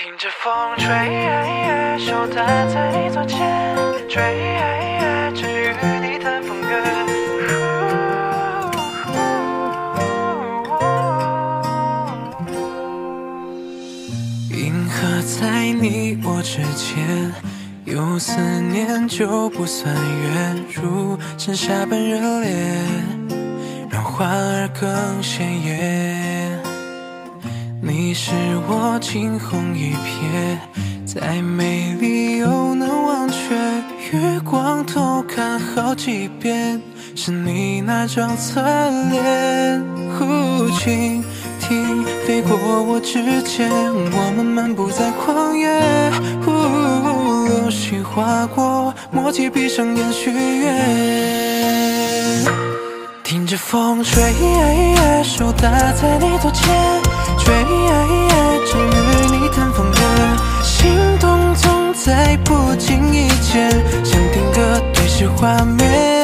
听着风吹，手搭在你左肩，追，只与你谈风月。银河在你我之间，有思念就不算远，如盛夏般热烈，让花儿更鲜艳。你是我惊鸿一瞥，再美丽又能忘却，月光偷看好几遍，是你那张侧脸。呼蜻蜓飞过我指尖，我们漫步在旷野。呼，流星划过，默契闭上眼许愿。听着风吹，手搭在你左肩，追，只与你谈风月，心动总在不经意间，想定格对视画面，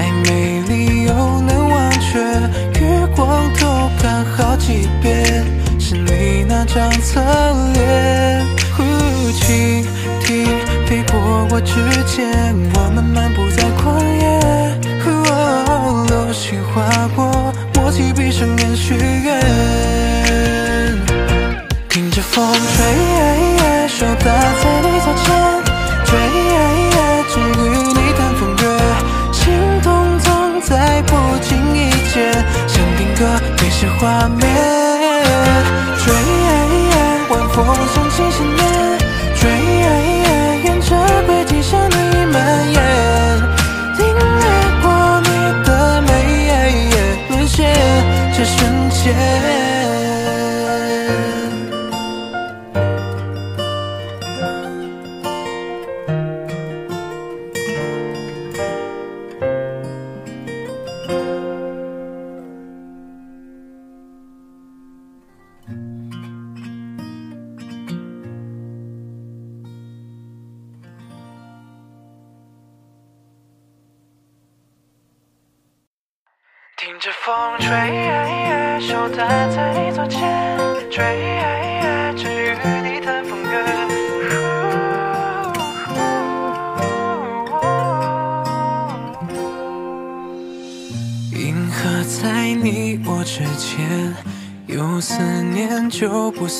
瞥，再美丽又能忘却，月光偷看好几遍，是你那张侧脸。呼蜻蜓飞过我指尖，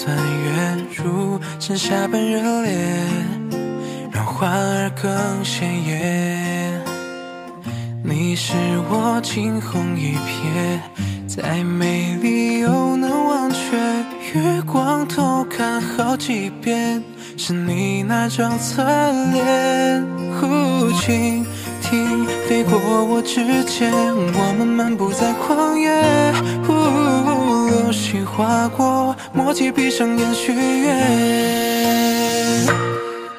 算远，如盛夏般热烈，让花儿更鲜艳。你是我惊鸿一瞥，再美丽又能忘却，月光偷看好几遍，是你那张侧脸。呼蜻蜓飞过我指尖，我们漫步在旷野。呼，流星划过，默契闭上眼许愿。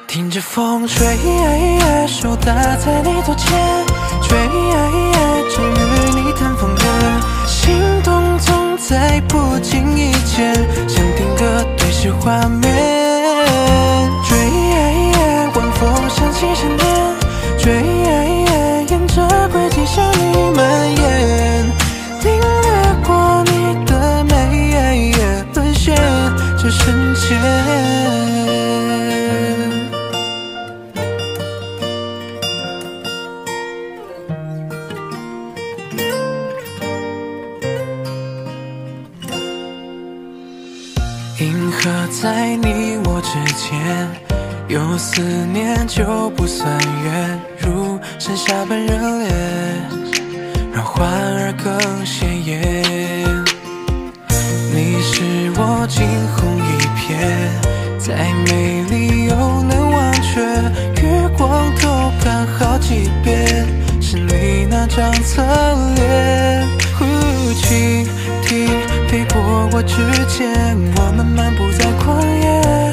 听着风吹，手搭在你左肩，追，只与你谈风月，心动总在不经意间，想定格对视画面，追，晚风响起想念，追，银河在你我之间，有思念就不算远，如盛夏般热烈，让花儿更鲜艳。你是我惊鸿再美丽又能忘却。月光偷看好几遍，是你那张侧脸。呼蜻蜓飞过我指尖，我们漫步在旷野。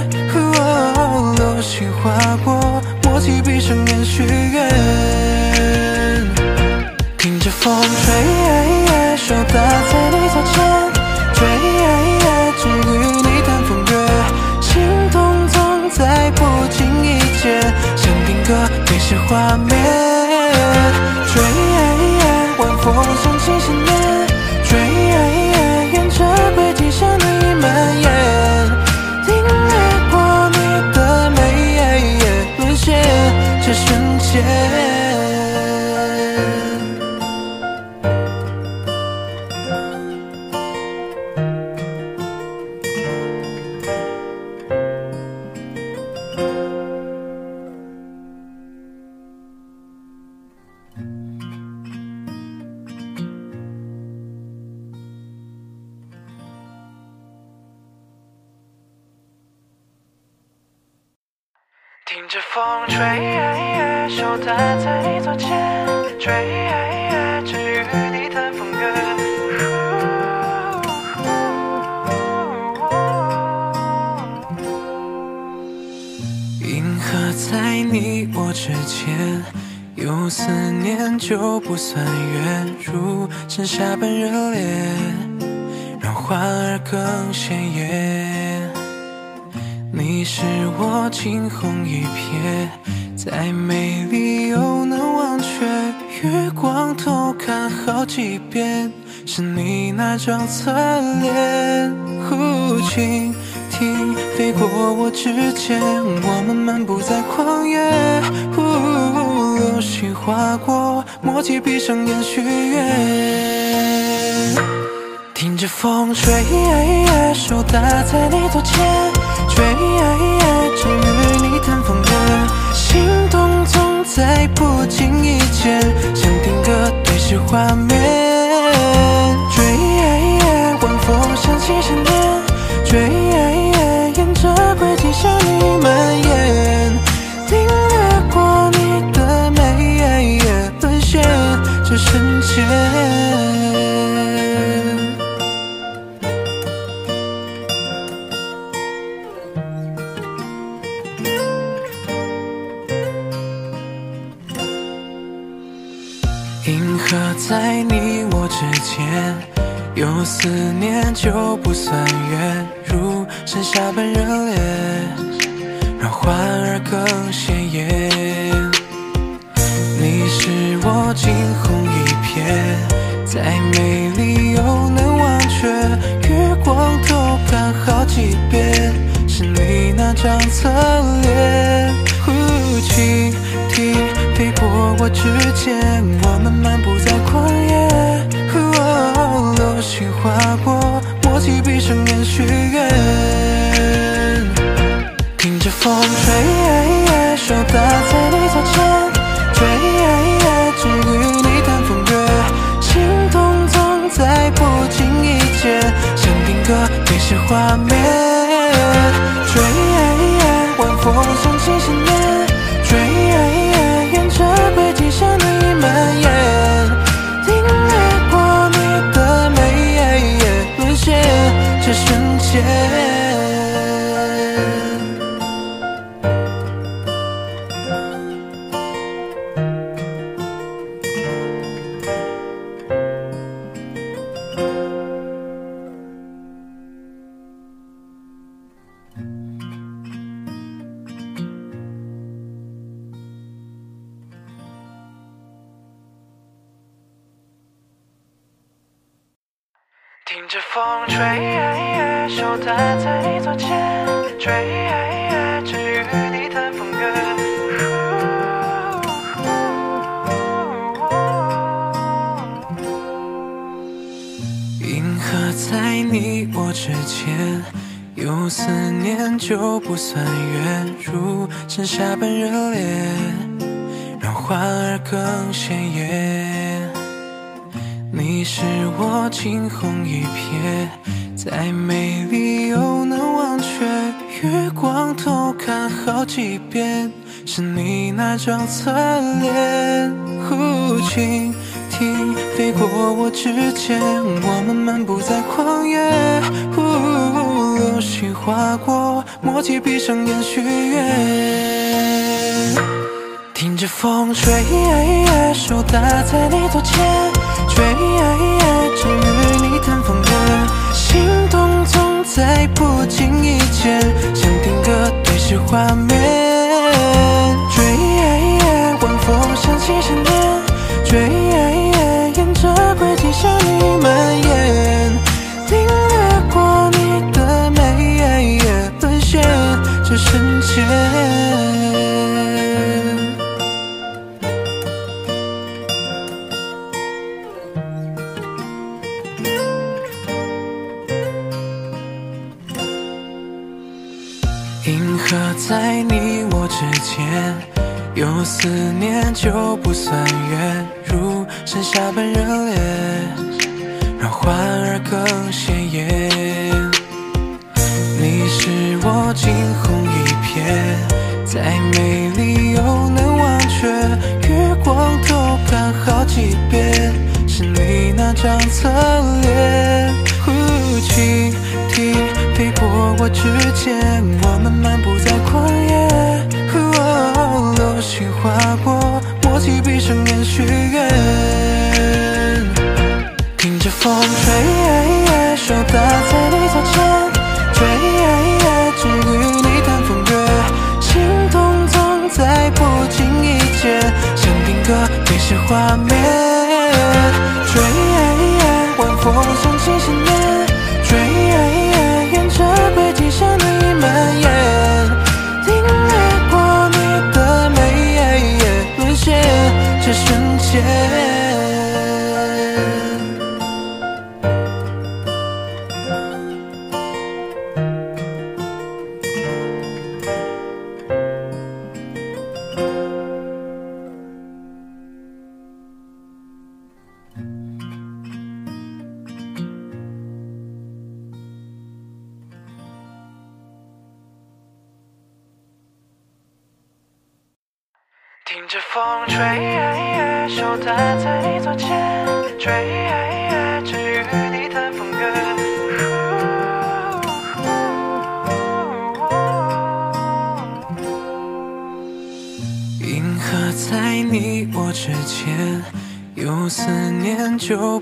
你我之间，有思念就不算远，如盛夏般热烈，让花儿更鲜艳。你是我惊鸿一瞥，再美丽又能忘却。月光偷看好几遍，是你那张侧脸。呼，蜻蜓飞过我指尖，我们漫步在旷野。流星划过，默契闭上眼许愿。听着风吹，手搭在你左肩，追，只与你谈风月，心动总在不经意间，像定格对视画面。追，晚风想起想念，追，向你蔓延，领略过你的美，沦陷这瞬间。银河在你我之间，有思念就不算远，如盛夏般热烈过，默契闭上眼许愿。听着风吹，手搭在你左肩，追，只与你谈风月，心动总在不经意间，想定格对视画面。迎着风吹，手搭在你左肩，追，只与你谈风月。银河在你我之间，有思念就不算远，如盛夏般热烈，让花儿更鲜艳。你是我惊鸿一瞥，再美丽又能忘却。月光偷看好几遍，是你那张侧脸。呼轻听飞过我指尖，我们漫步在旷野。呼流星划过，默契闭上眼许愿。听着风吹，手搭在你左肩，吹，只与你谈风月，心动总在不经意间，想定格对视画面。就不算远，如盛夏般热烈，让花儿更鲜艳。你是我惊鸿一瞥，再美丽又能忘却，月光偷看好几遍，是你那张侧脸。呼轻听飞过我指尖，我们漫步在。流星划过，默契闭上眼许愿。听着风吹，手搭在你左肩，追，只与你谈风月，心动总在不经意间，想定格对视画面。追，晚风响起想念，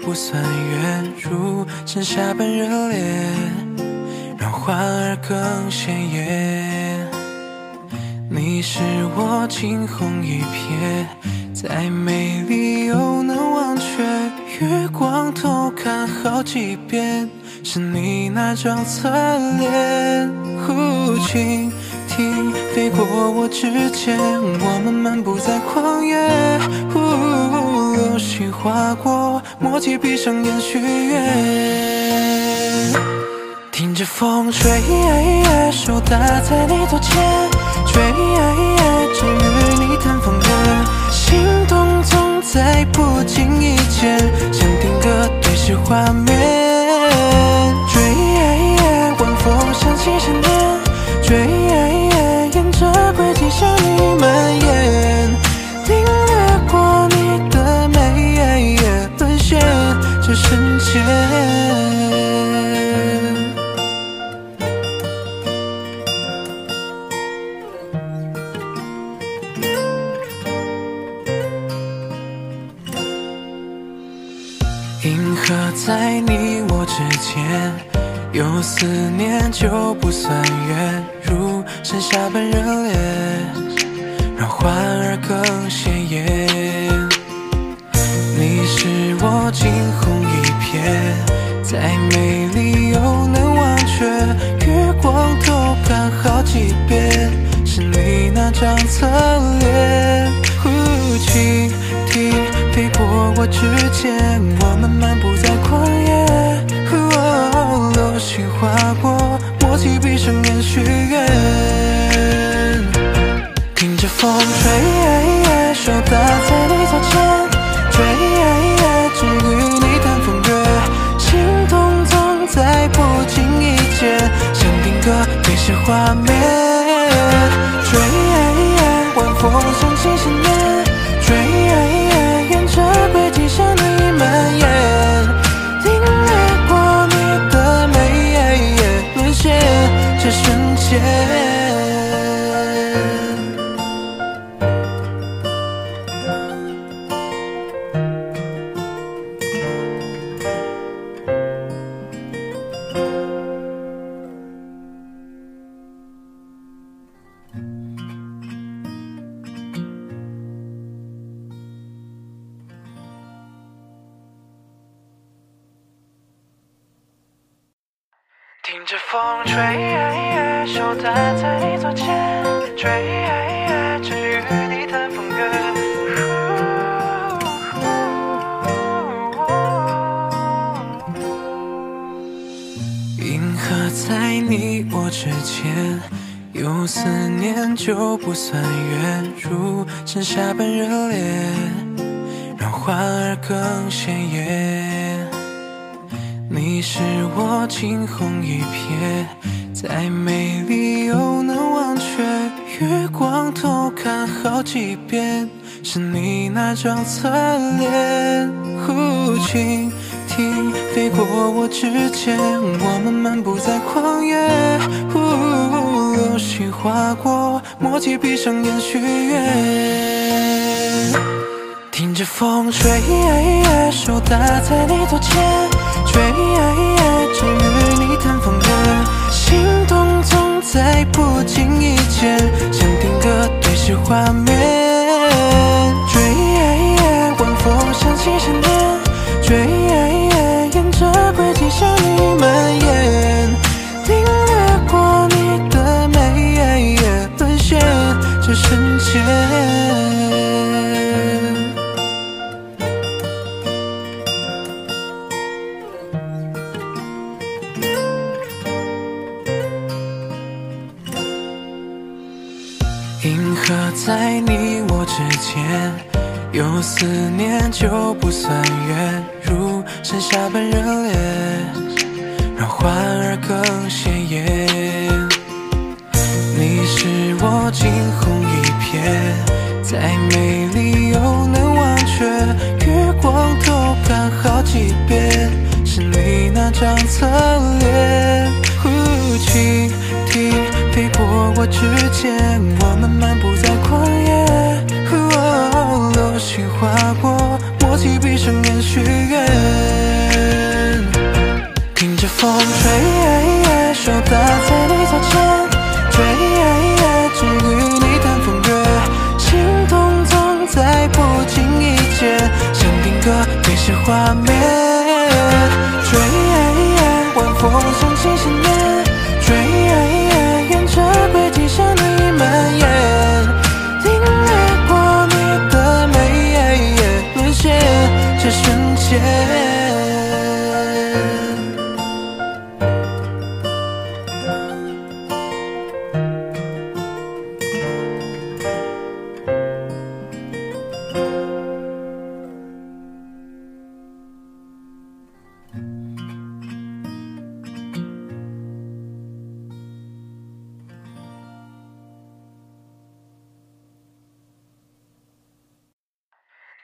不算远，如盛夏般热烈，让花儿更鲜艳。你是我惊鸿一瞥，再美丽又能忘却，月光偷看好几遍，是你那张侧脸。呼轻听飞过我指尖，我们漫步在旷野。流星划过，默契闭上眼许愿。听着风吹，手搭在你左肩，追，只与你谈风月，心动总在不经意间，想定格对视画面。追，晚风响起想念，刻在你我之间，有思念就不算远，如盛夏般热烈，让花儿更鲜艳。你是我惊鸿一瞥，再美丽又能忘却，月光偷看好几遍，是你那张侧脸。呼气我之间，我们漫步在旷野。哦流星划过，默契闭上眼许愿。听着风吹，手搭在你左肩，追，只与你谈风月，心动总在不经意间，想定格对视些画面。追，晚风响起想念。银河在你我之间，有思念就不算远，如盛夏般热烈，让花儿更鲜艳。你是我惊鸿一瞥，再美丽又能忘却。月光偷看好几遍，是你那张侧脸。呼，蜻蜓飞过我指尖，我们漫步在旷野。流星划过，默契闭上眼许愿。听着风吹，手搭在你左肩，追，只与你谈风月，心动总在不经意间，想定格对视画面。追，晚风响起想念，风吹，手搭在你左肩，追，只与你谈风月，心动总在不经意间，想定格对视画面。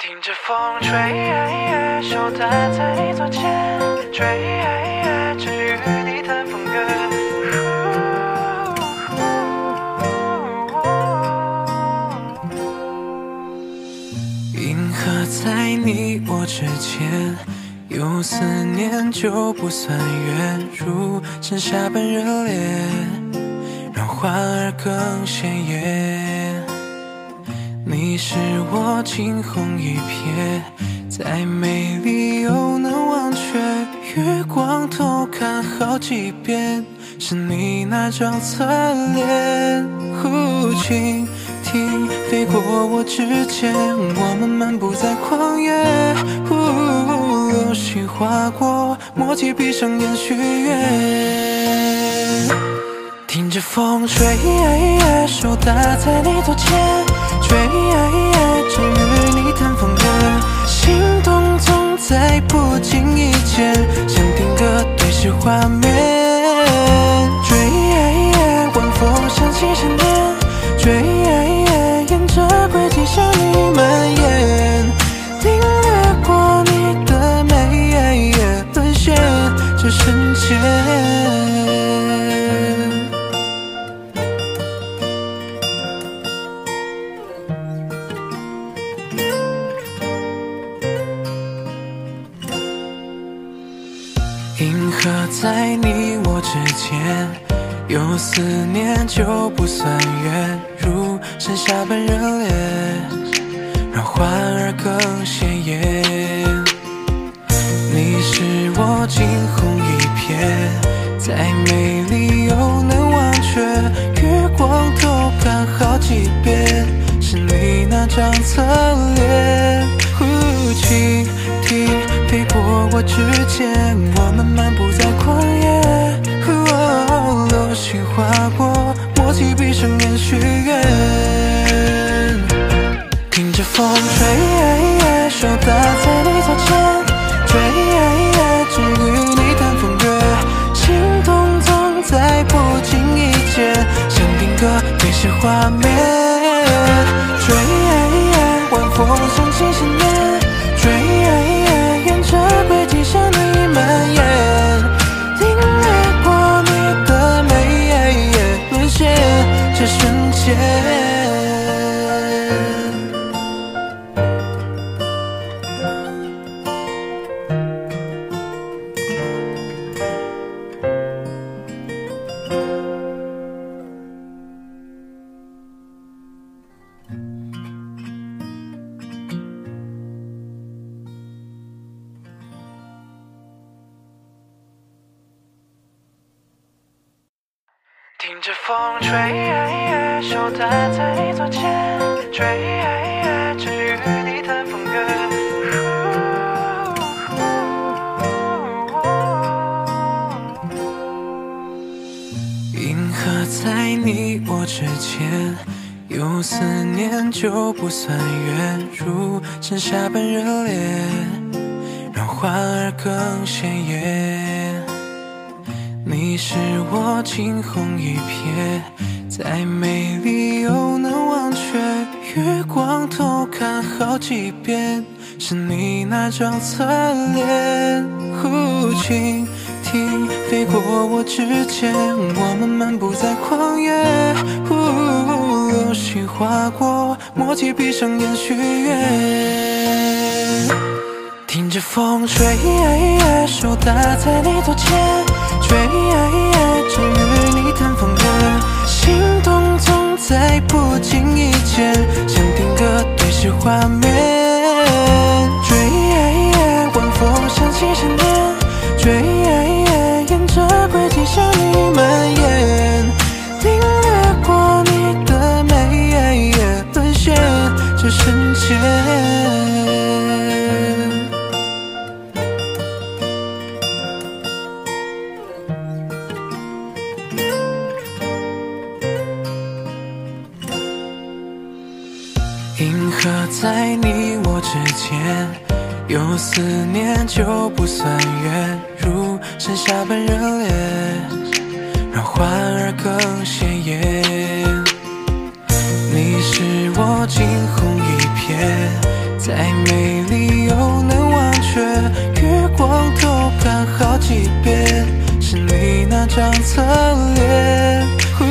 听着风吹，手搭在你左肩，追，只与你谈风月。银河在你我之间，有思念就不算远，如盛夏般热烈，让花儿更鲜艳。你是我惊鸿一瞥，再美丽又能忘却。月光偷看好几遍，是你那张侧脸。呼，蜻蜓飞过我指尖，我们漫步在旷野。呼，流星划过，默契闭上眼许愿。着风吹，手搭在你左肩，追，只与你谈风月，心动总在不经意间，想定格对视画面。追，晚追，之间，我们漫步在旷野，流星划过，默契闭上眼许愿，听着风不算远，如盛夏般热烈，让花儿更鲜艳。你是我惊鸿一瞥，再美丽又能忘却，月光偷看好几遍，是你那张侧脸，蜻蜓飞过我指尖，我们漫步在旷野，流星划过，默契闭上眼许愿。听着风吹，手搭在你左肩，追，只与你谈风月，心动总在不经意间，想定格对视画面，追，晚风想起想在你我之间，有思念就不算远，如盛夏般热烈，让花儿更鲜艳。你是我惊鸿一瞥，再美丽又能忘却，月光偷看好几遍，是你那张侧脸，呼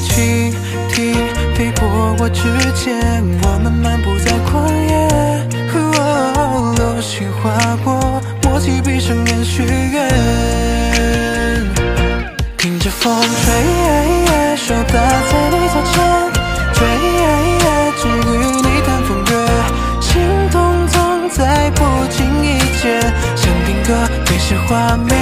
气蜓飞过我指尖，我们漫步在旷野，流星划过，默契闭上眼许愿。听着风吹，手搭在你左肩，追，只与你谈风月，心动总在不经意间，像定格对视画面，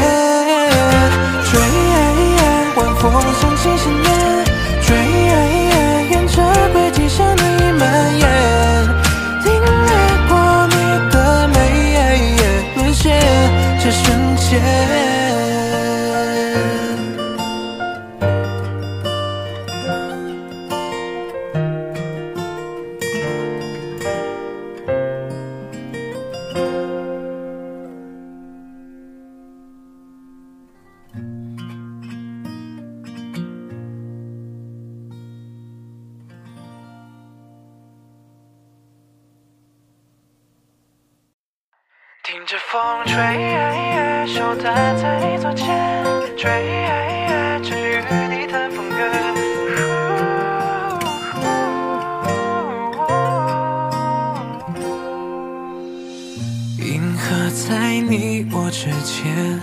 在你我之间，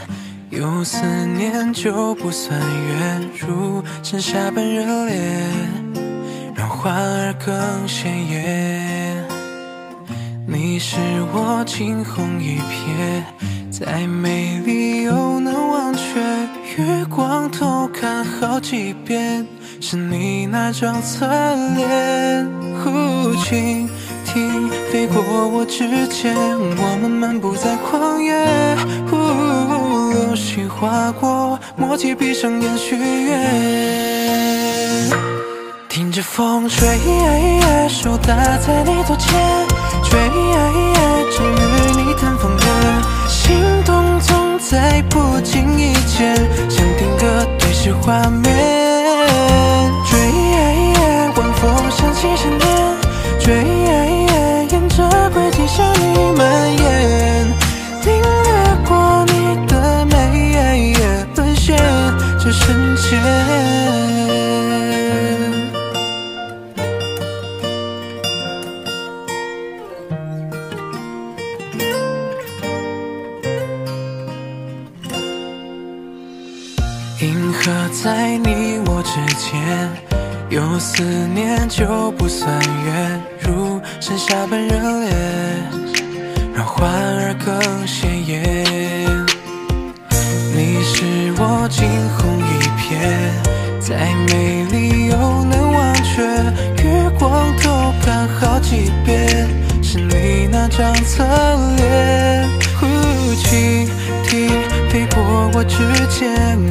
有思念就不算远，如盛夏般热烈，让花儿更鲜艳。你是我惊鸿一瞥，再美丽又能忘却。月光偷看好几遍，是你那张侧脸。蜻蜓飞过我指尖，我们漫步在旷野。流星划过，默契闭上眼许愿。听着风吹，手搭在你左肩。追，只与你谈风月，心动总在不经意间，想定格对视画面。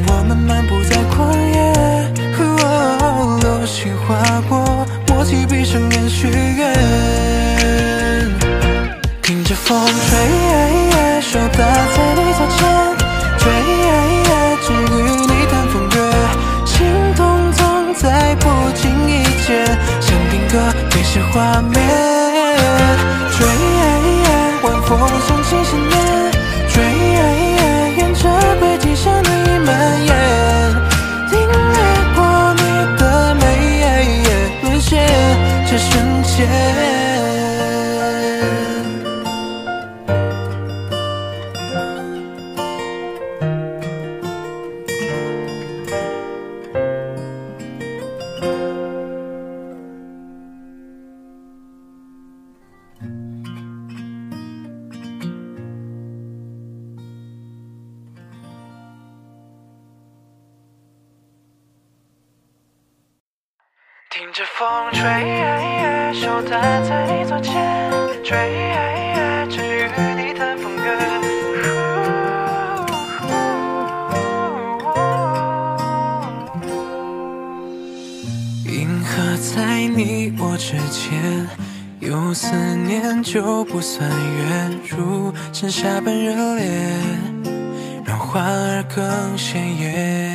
我们漫步在旷野。流星划过，默契闭上眼许愿。着风吹，手搭在你左肩，追，只与你谈风月。银河在你我之间，有思念就不算远，如盛夏般热烈，让花儿更鲜艳。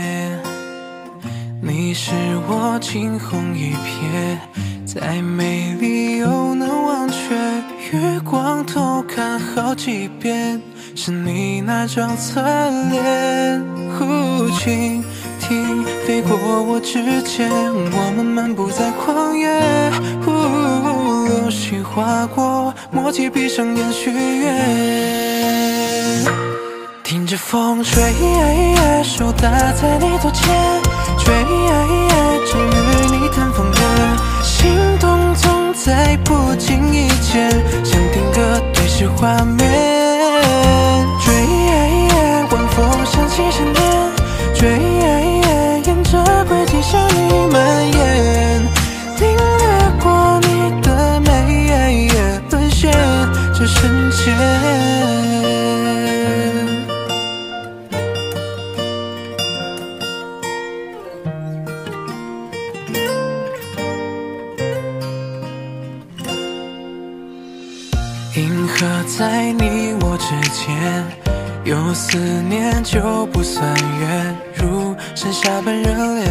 你是我惊鸿一瞥，再美丽又难忘却。月光偷看好几遍，是你那张侧脸。蜻蜓飞过我指尖，我们漫步在旷野。流星划过，默契闭上眼许愿。听着风吹，手搭在你左肩，追，只与你谈风月，心动总在不经意间，想定格对视画面。追，晚风响起想念在你我之间，有思念就不算远，如盛夏般热烈，